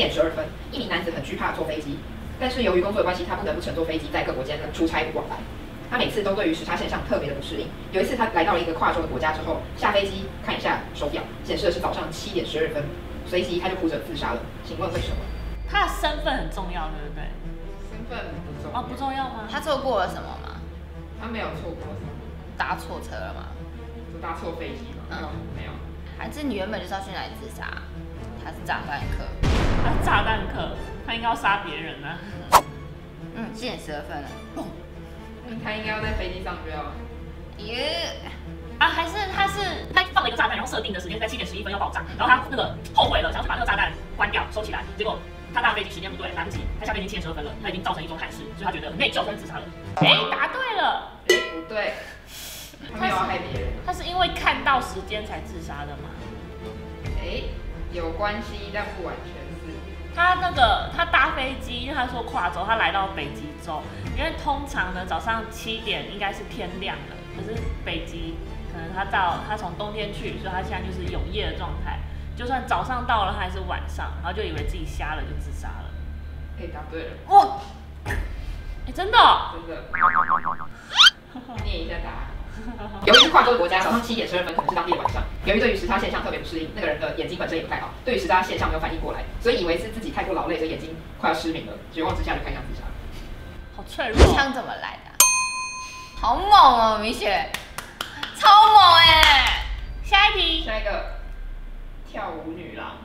点十二分，一名男子很惧怕坐飞机，但是由于工作的关系，他不得不乘坐飞机在各国间出差往来。他每次都对于时差现象特别的不适应。有一次他来到了一个跨洲的国家之后，下飞机看一下手表，显示的是早上七点十二分，随即他就哭着自杀了。请问为什么？他的身份很重要，对不对？身份不重哦，不重要吗？他错过了什么吗？他没有错过什么？搭错车了吗？就搭错飞机吗？嗯没有。还是你原本就是要去哪里自杀？他是炸弹客。他炸弹客，他应该要杀别人啊。嗯，七点十二分了。哦他应该要在飞机上就要。耶！啊，还是他是他放了一个炸弹，然后设定的时间是在七点十一分要爆炸，然后他那个后悔了，想要去把那个炸弹关掉收起来，结果他搭飞机时间不对，来不及，他下飞机七点十二分了，他已经造成一种憾事，所以他觉得很内疚，所以自杀了。哎，答对了，哎，不对，他没有要害别人。他是因为看到时间才自杀的吗？哎，有关系，但不完全是。他那个他搭飞机，因为他说跨州，他来到北极洲，因为通常呢早上七点应该是天亮了，可是北极可能他到他从冬天去，所以他现在就是永夜的状态，就算早上到了，他还是晚上，然后就以为自己瞎了就自杀了。哎，答对了，哇，哎、真的哦、真的。念一下答案。由于是跨洲的国家，早上七点十二分可能是当地的晚上。由于对于时差现象特别不适应，那个人的眼睛本身也不太好，对于时差现象没有反应过来，所以以为是自己太过劳累，所以眼睛快要失明了，绝望之下就开枪自杀。好脆这弱。枪怎么来的啊、好猛哦，米雪，超猛哎！下一题，下一个，跳舞女郎。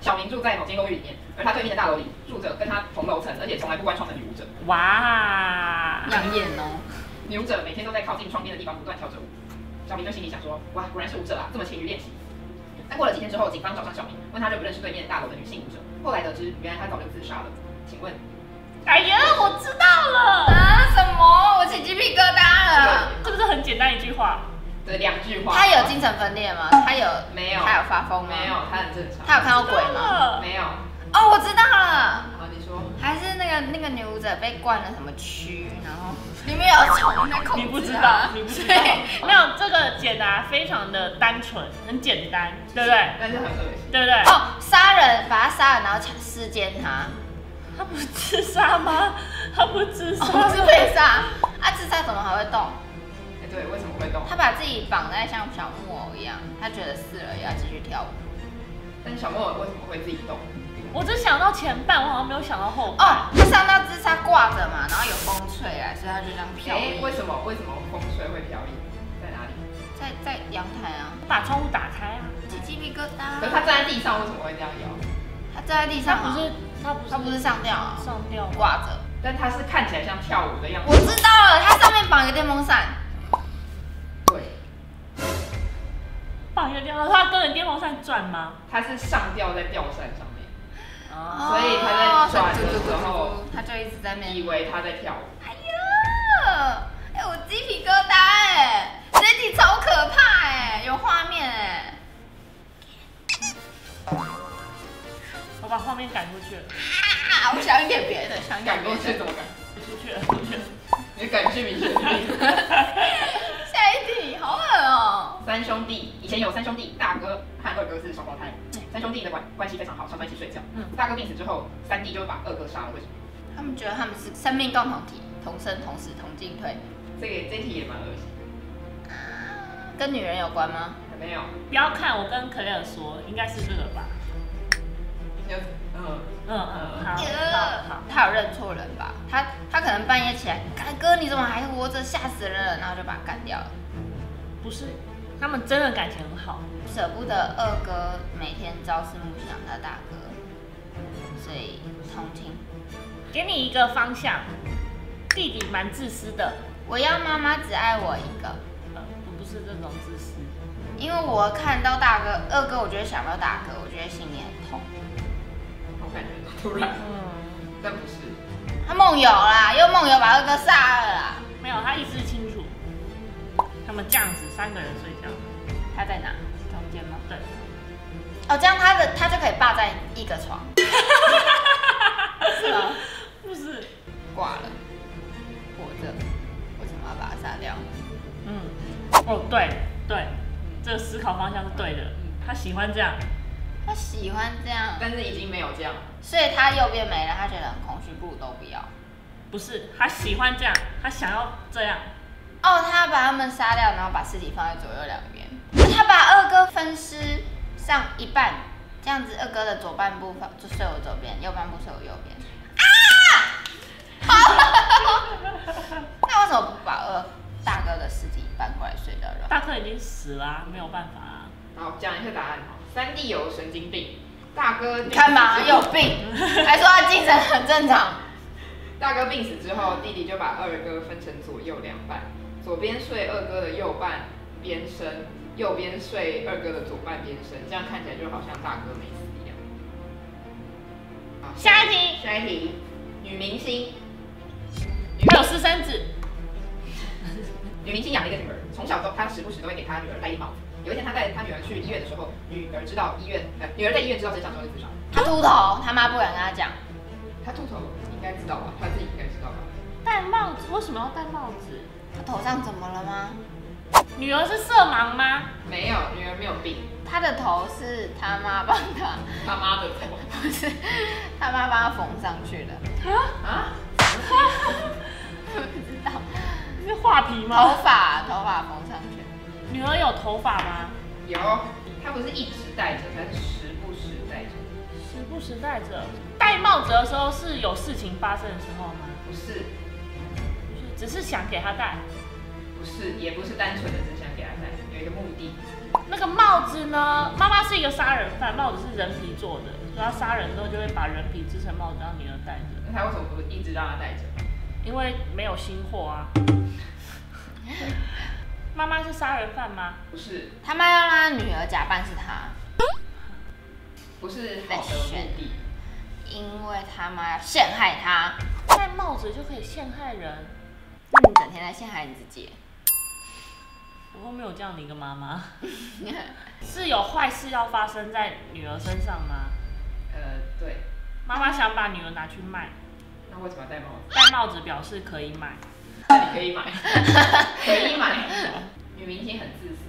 小明住在某间公寓里面，而他对面的大楼里住着跟他同楼层，而且从来不关窗的女舞者。哇，养眼哦。女舞者每天都在靠近窗边的地方不断跳着舞。小明就心里想说：哇，果然是舞者啊，这么勤于练习。但过了几天之后，警方找上小明，问他认不认识对面大楼的女性舞者。后来得知，原来她早就自杀了。请问，哎呀，我知道了，啊？什么？我起鸡皮疙瘩了。是不是很简单一句话？对两句话。他有精神分裂吗？他有没有？他有发疯吗？没有，他很正常。他有看到鬼吗？了没有。哦，我知道了，好，你说。还是那个那个女舞者被灌了什么蛆，然后里面有虫在控制她你不知道，你不知道对，没有这个解答非常的单纯，很简单，对不对？但是很恶心。对不对？哦，杀人，把他杀了，然后强尸奸他，他不是自杀吗？他不自杀 哦，是被杀，啊，自杀怎么还会动？哎，对，为什么会动？他把自己绑在像小木偶一样，他觉得死了也要继续跳舞。但是小莫为什么会自己动？我只想到前半，我好像没有想到后半。哦，他上到自杀挂着嘛，然后有风吹来，所以他就这样飘。为什么？为什么风吹会飘逸？在哪里？在在阳台啊，把窗户打开啊！起鸡皮疙瘩。可是他站在地上，为什么会这样摇？他站在地上啊，他不是他不是他不是上吊啊，上吊？挂着。但他是看起来像跳舞的样子。我知道了，他上面绑一个电风扇。对，绑一个电风扇，他跟着电风扇转吗？他是上吊在吊扇上所以他在转的时候他就一直在那。以为他在跳舞。哎呀，哎，我鸡皮疙瘩哎，这题超可怕哎，有画面哎。我把画面赶出去了，啊，我想一点别的，想一点别的。过去怎么赶？出去了，出去了。你赶去比学弟。下一题，好狠哦。三兄弟以前有三兄弟，大哥二哥是双胞胎，三兄弟的关关系非常好，常常一起睡觉。嗯大哥病死之后，三弟就把二哥杀了，为什么？他们觉得他们是生命共同体，同生同死同进退。这个这题也蛮恶心。跟女人有关吗？没有，不要看我跟可雷尔说，应该是这个吧？有嗯，嗯嗯，好，好，他有认错人吧？他他可能半夜起来，大哥你怎么还活着？吓死人了，然后就把他干掉了。不是，他们真的感情很好。舍不得二哥每天朝思暮想他大哥，所以同情。给你一个方向，弟弟蛮自私的，我要妈妈只爱我一个，我，不是这种自私。因为我看到大哥二哥，我觉得想到大哥，我觉得心里很痛。我感觉突然，嗯，但不是。他梦游啦，又梦游把二哥杀了啦。没有，他意识清楚。他们这样子三个人睡觉，他在哪？中间吗？对，哦，这样他的他就可以霸占一个床，是吗？不是，挂了，活着，为什么要把他杀掉？嗯，哦，对对，这个思考方向是对的。他喜欢这样，他喜欢这样，但是已经没有这样。所以他右边没了，他觉得很空虚，不如都不要。不是，他喜欢这样，他想要这样。哦，他把他们杀掉，然后把尸体放在左右两边。他把二哥分尸上一半，这样子二哥的左半部分就睡我左边，右半部睡我右边。啊！好 那为什么不把二大哥的尸体搬过来睡觉就好？大哥已经死了、啊，没有办法啊。好，讲一下答案。三弟有神经病，大哥你看嘛，有病，还说他精神很正常。大哥病死之后，弟弟就把二哥分成左右两半，左边睡二哥的右半边身，右边睡二哥的左半边身，这样看起来就好像大哥没死一样。好，下一题，下一题，女明星，还有私生子。女明星养了一个女儿，从小都她时不时都会给她女儿戴一帽子。有一天，她带她女儿去医院的时候，女儿知道医院，呃，女儿在医院知道真相之后就自杀。她秃头，她妈不敢跟她讲。她秃头应该知道吧？她自己应该知道吧？戴帽子？为什么要戴帽子？他头上怎么了吗？女儿是色盲吗？没有，女儿没有病。他的头是他妈帮他，他妈的头不是他妈帮他缝上去的。啊啊？不知道，是画皮吗头吗？发头发缝上去。女儿有头发吗？有，她不是一直戴着，她是时不时戴着。时不时戴着。戴帽子的时候是有事情发生的时候吗？不是，只是想给他戴。不是，也不是单纯的只想给他戴，有一个目的。那个帽子呢？妈妈是一个杀人犯，帽子是人皮做的，所以他杀人之后就会把人皮织成帽子让女儿戴着，那他为什么不一直让她戴着？因为没有新货啊。妈妈是杀人犯吗？不是，他妈要让他女儿假扮是他，不是好的目的。因为他妈要陷害他。戴帽子就可以陷害人？那你整天在陷害你自己。我没有这样的一个妈妈。是有坏事要发生在女儿身上吗？呃，对。妈妈想把女儿拿去卖，那为什么要戴帽子？戴帽子表示可以买。那你可以买，可以买。女明星很自私，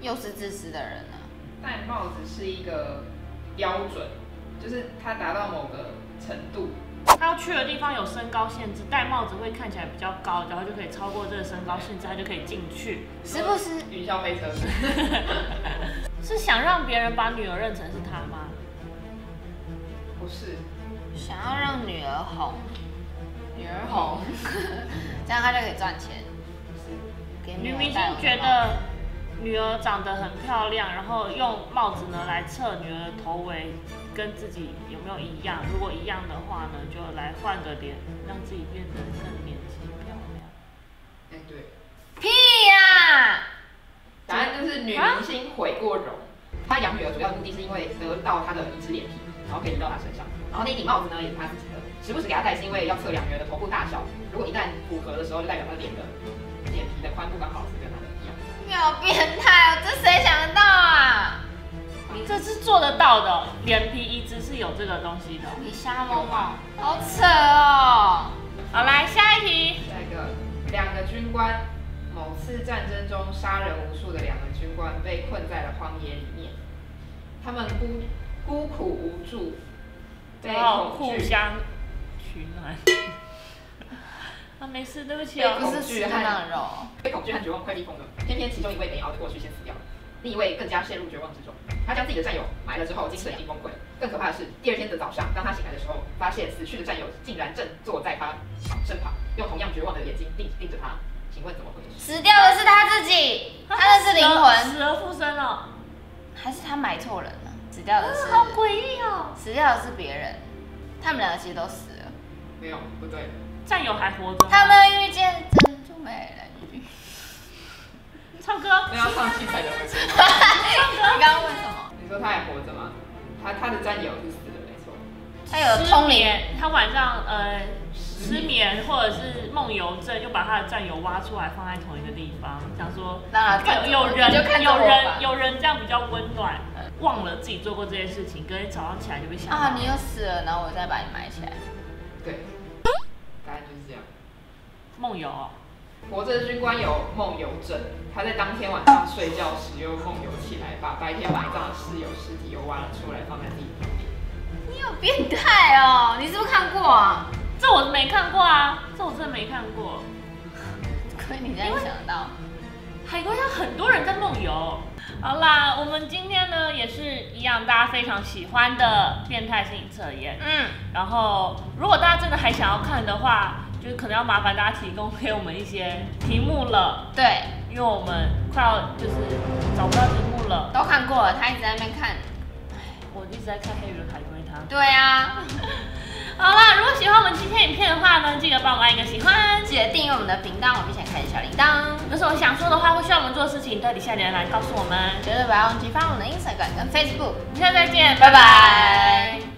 又是自私的人呢、戴帽子是一个标准，就是她达到某个程度，他要去的地方有身高限制，戴帽子会看起来比较高，然后就可以超过这个身高限制，他就可以进去。时不时？云霄飞车。是想让别人把女儿认成是他吗？不是，想要让女儿红，女儿红，这样他就可以赚钱。女明星觉得女儿长得很漂亮，然后用帽子呢来测女儿的头围跟自己有没有一样，如果一样的话呢，就来换个脸，让自己变得更年轻漂亮。哎、对，屁呀、答案就是女明星毁过容。她养女儿主要的目的是因为得到她的一只脸皮，然后可以移到她身上。然后那顶帽子呢也是她自己的，时不时给她戴是因为要测量女儿的头部大小，如果一旦符合的时候，就代表她脸的脸皮的宽度刚好是跟她的一样。你好变态哦！这谁想得到啊？你这是做得到的，脸皮移植是有这个东西的。你瞎蒙哦，好扯哦！好，来下一题。下一个，两个军官，某次战争中杀人无数的两个军官被困在了荒野里面，他们孤孤苦无助，被恐惧互相取暖。啊，没事，对不起被哦。不是吃那样的肉，被恐惧 和绝望快逼疯了。偏偏其中一位没熬得过去，先死掉了，另一位更加陷入绝望之中。他将自己的战友埋了之后，精神已经崩溃。更可怕的是，第二天的早上，当他醒来的时候，发现死去的战友竟然正坐在他身旁，用同样绝望的眼睛盯盯着他。请问怎么回事？死掉的是他自己，他的是灵魂，死而复生了，还是他埋错人了？死掉的是，好诡异哦。死掉的是别人，他们两个其实都死了。没有，不对，战友还活着？他们遇见珍珠美人鱼。唱歌。那要唱七彩的回归吗？你刚刚问什么？你说他还活着吗？他他的战友是死的，没错。他有通灵，他晚上呃失眠或者是梦游症，就把他的战友挖出来放在同一个地方，想说那有人有人有人这样比较温暖，忘了自己做过这件事情，隔天早上起来就被想。啊，你又死了，然后我再把你埋起来。对，大概就是这样。梦游，活着的军官有梦游症，他在当天晚上睡觉时又梦游起来，把白天埋葬的室友尸体又挖了出来，放在自己旁边。你有变态哦！你是不是看过啊？这我没看过啊，这我真的没看过。可以你这样想得到？海龟汤很多人在梦游。好啦，我们今天呢也是一样，大家非常喜欢的变态心理测验。嗯，然后，如果大家真的还想要看的话，就是可能要麻烦大家提供给我们一些题目了，对，因为我们快要就是找不到题目了。都看过了，他一直在那边看。我一直在看《黑人海龟汤》。对啊，好啦，如果喜欢我们今天影片的话呢，记得帮我们按一个喜欢。记得订阅我们的频道，并且开启小铃铛。有什么想说的话，或需要我们做的事情，都在底下留言来告诉我们。绝对不要忘记发我们的 Instagram 跟 Facebook。我们下次再见，拜拜